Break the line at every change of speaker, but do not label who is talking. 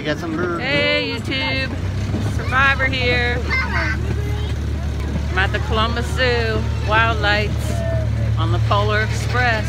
We got some birds.
Hey YouTube, Survivor here. I'm at the Columbus Zoo, Wildlights, on the Polar Express.